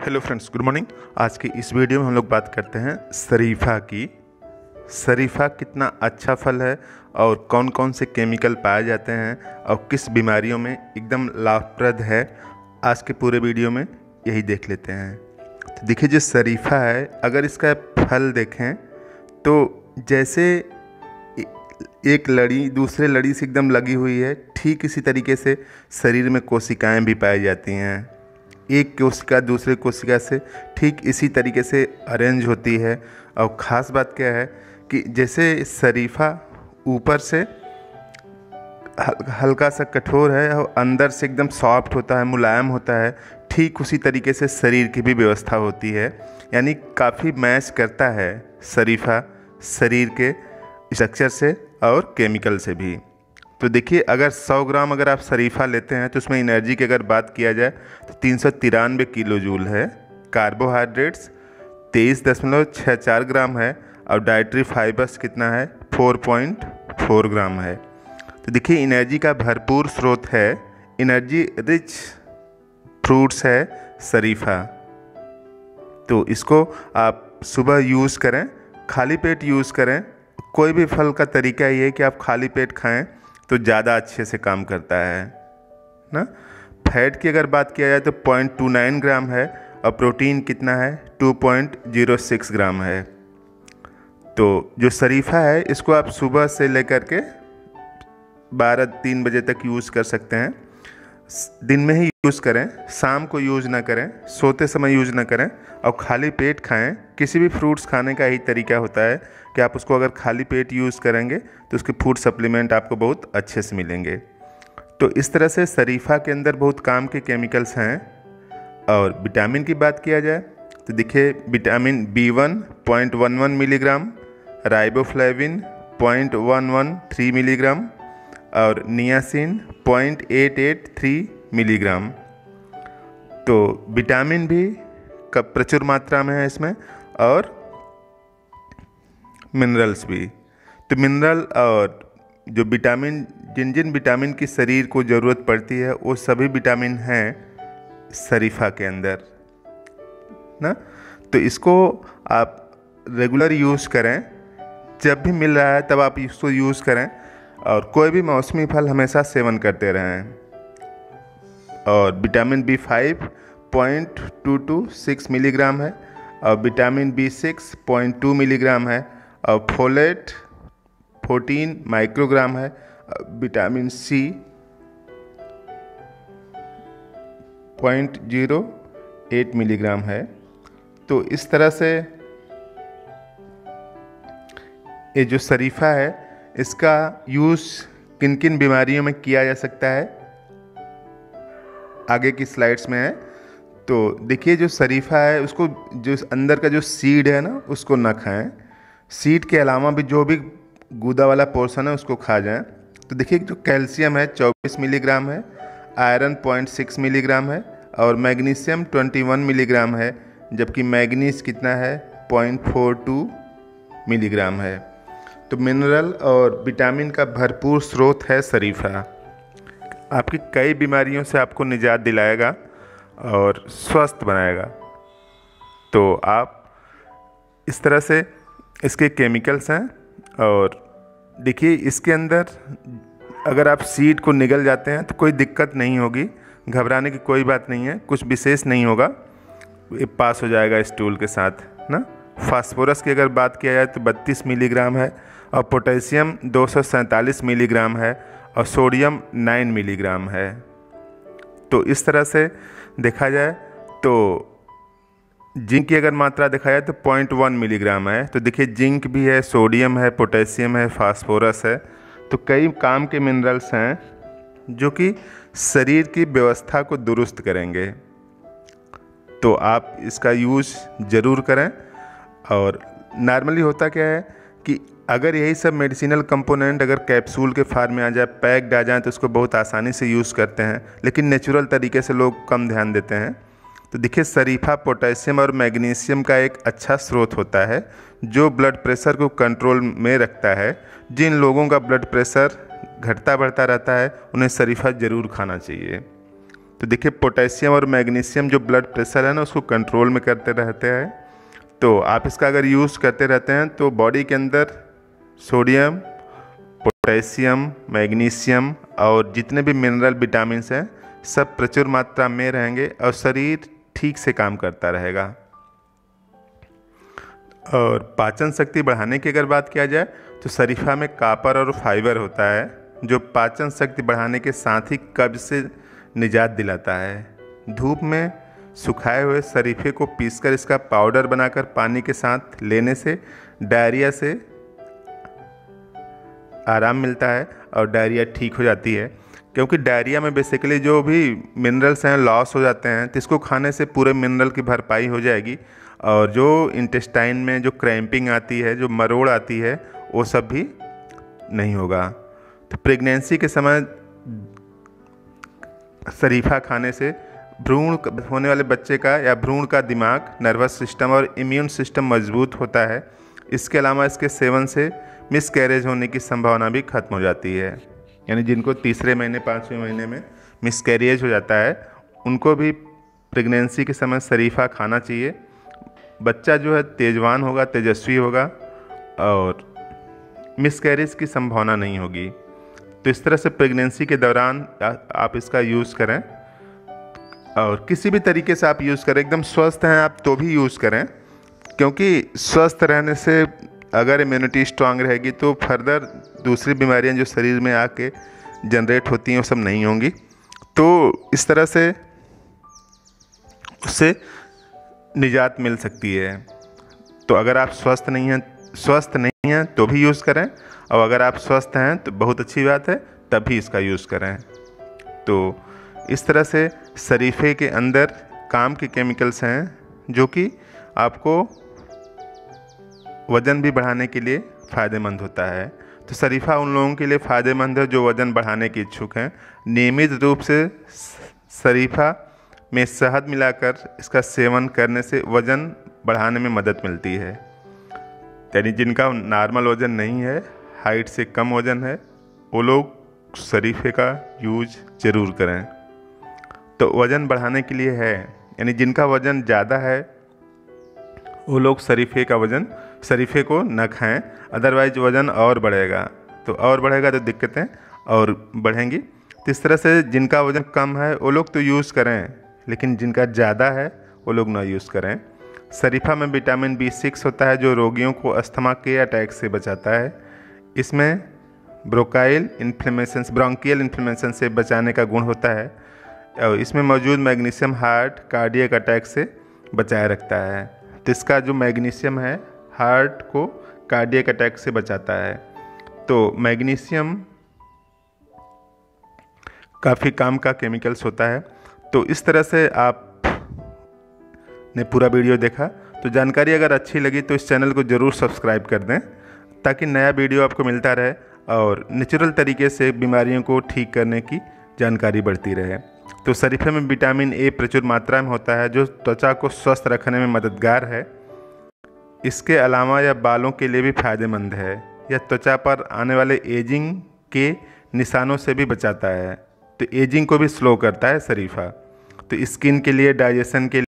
Hello friends, good morning. आज की इस वीडियो में हम लोग बात करते हैं शरीफा की। शरीफा कितना अच्छा फल है और कौन कौन से केमिकल पाए जाते हैं और किस बीमारियों में एकदम लाभप्रद है, आज के पूरे वीडियो में यही देख लेते हैं। तो देखिए, जो शरीफा है, अगर इसका फल देखें तो जैसे एक लड़ी, दूसरे लड़ी से एकदम लगी हुई है, ठीक इसी तरीके से शरीर में कोशिकाएँ भी पाई जाती हैं। एक कोशिका, दूसरे कोशिका से ठीक इसी तरीके से अरेंज होती है। और ख़ास बात क्या है कि जैसे शरीफा ऊपर से हल्का सा कठोर है और अंदर से एकदम सॉफ्ट होता है, मुलायम होता है, ठीक उसी तरीके से शरीर की भी व्यवस्था होती है। यानी काफ़ी मैच करता है शरीफा शरीर के स्ट्रक्चर से और केमिकल से भी। तो देखिए, अगर 100 ग्राम अगर आप शरीफा लेते हैं तो उसमें एनर्जी की अगर बात किया जाए तो तीन सौ तिरानवे किलो जूल है। कार्बोहाइड्रेट्स तेईस दशमलव छः चार ग्राम है और डाइट्री फाइबर्स कितना है? फोर पॉइंट फोर ग्राम है। तो देखिए, एनर्जी का भरपूर स्रोत है। एनर्जी रिच फ्रूट्स है शरीफा। तो इसको आप सुबह यूज़ करें, खाली पेट यूज़ करें। कोई भी फल का तरीका ये है कि आप खाली पेट खाएँ तो ज़्यादा अच्छे से काम करता है, ना? फैट की अगर बात किया जाए तो पॉइंट टू नाइन ग्राम है और प्रोटीन कितना है? Two point zero six gram है। तो जो शरीफा है, इसको आप सुबह से लेकर के बारह तीन बजे तक यूज़ कर सकते हैं। दिन में ही यूज़ करें, शाम को यूज़ ना करें, सोते समय यूज़ ना करें और खाली पेट खाएँ। किसी भी फ्रूट्स खाने का यही तरीका होता है कि आप उसको अगर खाली पेट यूज़ करेंगे तो उसके फ़ूड सप्लीमेंट आपको बहुत अच्छे से मिलेंगे। तो इस तरह से शरीफा के अंदर बहुत काम के केमिकल्स हैं। और विटामिन की बात किया जाए तो देखिए vitamin B one point one one milligram riboflavin point one one three milligram और niacin point eight eight three milligram तो विटामिन भी कब प्रचुर मात्रा में है इसमें? और मिनरल्स भी। तो मिनरल और जो विटामिन जिन जिन विटामिन की शरीर को ज़रूरत पड़ती है, वो सभी विटामिन हैं शरीफा के अंदर। ना? तो इसको आप रेगुलर यूज़ करें। जब भी मिल रहा है, तब आप इसको यूज़ करें। और कोई भी मौसमी फल हमेशा सेवन करते रहें। और vitamin B five point two two six milligram है, और vitamin B six point two milligram है, और फोलेट फोर्टीन माइक्रोग्राम है vitamin C point zero eight milligram है। तो इस तरह से ये जो शरीफा है इसका यूज़ किन किन बीमारियों में किया जा सकता है? आगे की स्लाइड्स में है। तो देखिए, जो शरीफा है, उसको जो अंदर का जो सीड है ना, उसको ना खाएँ। सीड के अलावा भी जो भी गूदा वाला पोर्सन है, उसको खा जाएँ। तो देखिए, जो कैल्शियम है 24 मिलीग्राम है, आयरन पॉइंट सिक्स मिलीग्राम है और मैग्नीशियम 21 मिलीग्राम है, जबकि मैग्नीस कितना है? पॉइंट फोर टू मिलीग्राम है। तो मिनरल और विटामिन का भरपूर स्रोत है शरीफा। आपकी कई बीमारियों से आपको निजात दिलाएगा और स्वस्थ बनाएगा। तो आप इस तरह से इसके केमिकल्स हैं और देखिए इसके अंदर अगर आप सीड को निगल जाते हैं तो कोई दिक्कत नहीं होगी, घबराने की कोई बात नहीं है, कुछ विशेष नहीं होगा। पास हो जाएगा स्टूल के साथ, ना? फास्फोरस की अगर बात किया जाए तो 32 मिलीग्राम है और पोटेशियम दो सौ सैंतालीस मिलीग्राम है और सोडियम 9 मिलीग्राम है। तो इस तरह से देखा जाए तो जिंक की अगर मात्रा देखा जाए तो पॉइंट वन मिलीग्राम है। तो देखिए, जिंक भी है, सोडियम है, पोटेशियम है, फास्फोरस है। तो कई काम के मिनरल्स हैं जो कि शरीर की व्यवस्था को दुरुस्त करेंगे। तो आप इसका यूज़ ज़रूर करें और नॉर्मली होता क्या है कि अगर यही सब मेडिसिनल कंपोनेंट अगर कैप्सूल के फार्म में आ जाए पैक्ड आ जाए तो उसको बहुत आसानी से यूज़ करते हैं। लेकिन नेचुरल तरीके से लोग कम ध्यान देते हैं। तो देखिए, शरीफा पोटेशियम और मैग्नीशियम का एक अच्छा स्रोत होता है, जो ब्लड प्रेशर को कंट्रोल में रखता है। जिन लोगों का ब्लड प्रेशर घटता बढ़ता रहता है, उन्हें शरीफा ज़रूर खाना चाहिए। तो देखिए पोटेशियम और मैग्नीशियम जो ब्लड प्रेशर है ना, उसको कंट्रोल में करते रहते हैं। तो आप इसका अगर यूज़ करते रहते हैं तो बॉडी के अंदर सोडियम, पोटेशियम, मैग्नीशियम और जितने भी मिनरल विटामिन हैं, सब प्रचुर मात्रा में रहेंगे और शरीर ठीक से काम करता रहेगा। और पाचन शक्ति बढ़ाने की अगर बात किया जाए तो शरीफा में कापर और फाइबर होता है, जो पाचन शक्ति बढ़ाने के साथ ही कब्ज से निजात दिलाता है। धूप में सुखाए हुए शरीफे को पीसकर इसका पाउडर बनाकर पानी के साथ लेने से डायरिया से आराम मिलता है और डायरिया ठीक हो जाती है। क्योंकि डायरिया में बेसिकली जो भी मिनरल्स हैं लॉस हो जाते हैं तो इसको खाने से पूरे मिनरल की भरपाई हो जाएगी। और जो इंटेस्टाइन में जो क्रैम्पिंग आती है, जो मरोड़ आती है, वो सब भी नहीं होगा। तो प्रेगनेंसी के समय शरीफा खाने से भ्रूण होने वाले बच्चे का या भ्रूण का दिमाग नर्वस सिस्टम और इम्यून सिस्टम मज़बूत होता है। इसके अलावा इसके सेवन से मिस कैरेज होने की संभावना भी खत्म हो जाती है। यानी जिनको तीसरे महीने, पाँचवें महीने में मिस कैरियज हो जाता है, उनको भी प्रेगनेंसी के समय शरीफा खाना चाहिए। बच्चा जो है तेजवान होगा, तेजस्वी होगा और मिस कैरेज की संभावना नहीं होगी। तो इस तरह से प्रेगनेंसी के दौरान आप इसका यूज़ करें और किसी भी तरीके से आप यूज़ करें। एकदम स्वस्थ हैं आप तो भी यूज़ करें, क्योंकि स्वस्थ रहने से अगर इम्यूनिटी स्ट्रांग रहेगी तो फर्दर दूसरी बीमारियाँ जो शरीर में आके जनरेट होती हैं, वो सब नहीं होंगी। तो इस तरह से उससे निजात मिल सकती है। तो अगर आप स्वस्थ नहीं हैं, स्वस्थ नहीं हैं तो भी यूज़ करें। और अगर आप स्वस्थ हैं तो बहुत अच्छी बात है, तब भी इसका यूज़ करें। तो इस तरह से शरीफे के अंदर काम के केमिकल्स हैं, जो कि आपको वज़न भी बढ़ाने के लिए फ़ायदेमंद होता है। तो शरीफा उन लोगों के लिए फ़ायदेमंद है जो वज़न बढ़ाने के इच्छुक हैं। नियमित रूप से शरीफा में शहद मिलाकर इसका सेवन करने से वज़न बढ़ाने में मदद मिलती है। यानी जिनका नॉर्मल वज़न नहीं है, हाइट से कम वज़न है, वो लोग शरीफे का यूज़ ज़रूर करें। तो वज़न बढ़ाने के लिए है, यानी जिनका वज़न ज़्यादा है, वो लोग शरीफे का वज़न शरीफे को न खाएँ अदरवाइज़ वज़न और बढ़ेगा। तो और बढ़ेगा तो दिक्कतें और बढ़ेंगी। तो इस तरह से जिनका वज़न कम है, वो लोग तो यूज़ करें, लेकिन जिनका ज़्यादा है, वो लोग ना यूज़ करें। शरीफा में विटामिन बी सिक्स होता है, जो रोगियों को अस्थमा के अटैक से बचाता है। इसमें ब्रोकाइल इन्फ्लेमेशन ब्रोंकियल इन्फ्लेमेशन से बचाने का गुण होता है, और इसमें मौजूद मैग्नीशियम हार्ट कार्डियक अटैक से बचाए रखता है। तो इसका जो मैग्नीशियम है हार्ट को कार्डियक अटैक से बचाता है। तो मैग्नीशियम काफ़ी काम का केमिकल्स होता है। तो इस तरह से आप ने पूरा वीडियो देखा। तो जानकारी अगर अच्छी लगी तो इस चैनल को ज़रूर सब्सक्राइब कर दें, ताकि नया वीडियो आपको मिलता रहे और नेचुरल तरीके से बीमारियों को ठीक करने की जानकारी बढ़ती रहे। तो शरीफे में विटामिन ए प्रचुर मात्रा में होता है, जो त्वचा को स्वस्थ रखने में मददगार है। इसके अलावा यह बालों के लिए भी फ़ायदेमंद है। यह त्वचा पर आने वाले एजिंग के निशानों से भी बचाता है। तो एजिंग को भी स्लो करता है शरीफा। तो स्किन के लिए, डाइजेशन के